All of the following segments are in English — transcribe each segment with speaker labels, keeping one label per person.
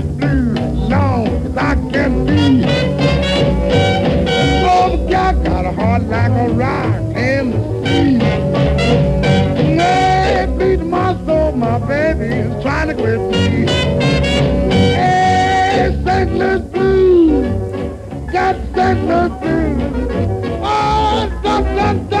Speaker 1: get long as I can be. Oh, got a heart like a rock. Hey, it beats my soul, my trying to quit me. Hey, St. Louis got St. Louis. Oh,
Speaker 2: stop, stop, stop.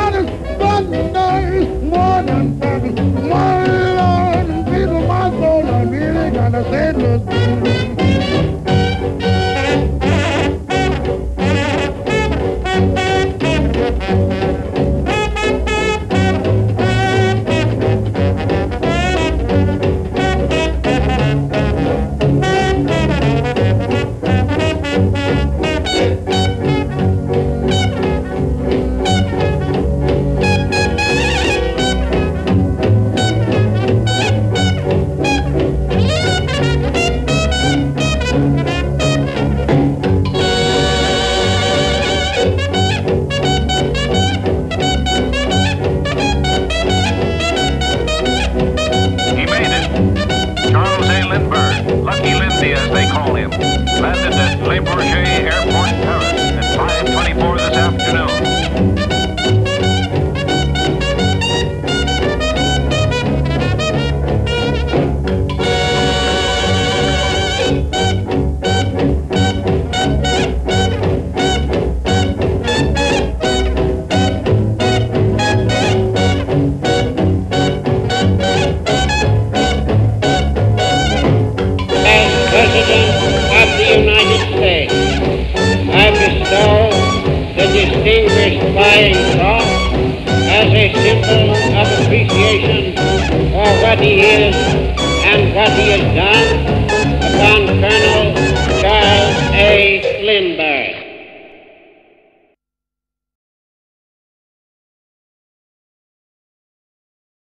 Speaker 2: As they call him, landed at Le Bourget Airport, Paris at 5.24 this afternoon.
Speaker 3: the United States, I bestow the Distinguished Flying Cross as a symbol of appreciation for what he is and what he has done upon Colonel Charles A. Lindbergh.